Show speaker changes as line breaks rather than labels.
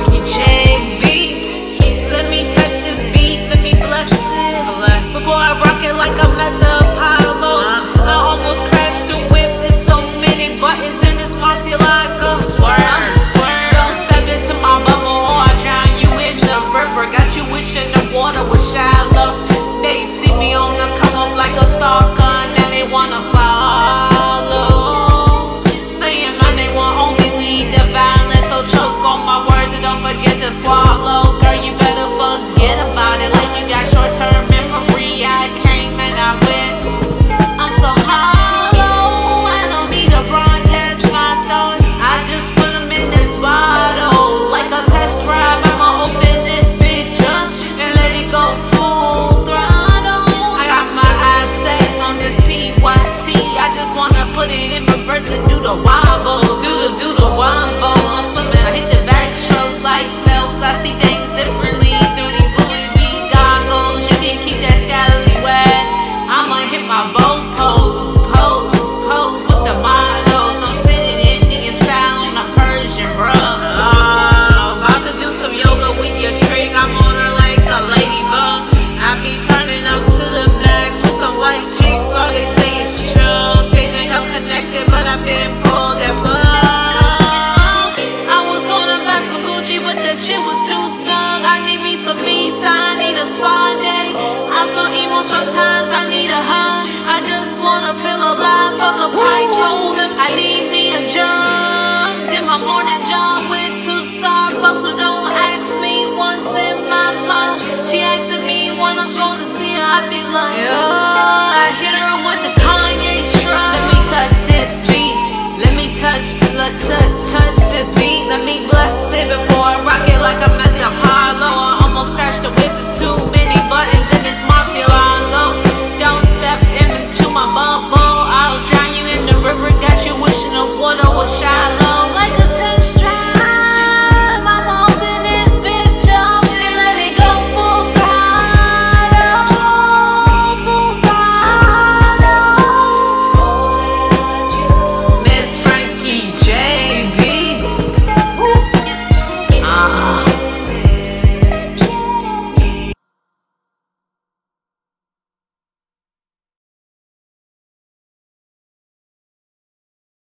Frankie J Beatz. Let me touch this beat, let me bless it. Before I rock it like I'm at the Apollo, I almost crashed the whip. There's so many buttons in this. put it in reverse and do the wobble. Do the Friday. I'm so emo sometimes. I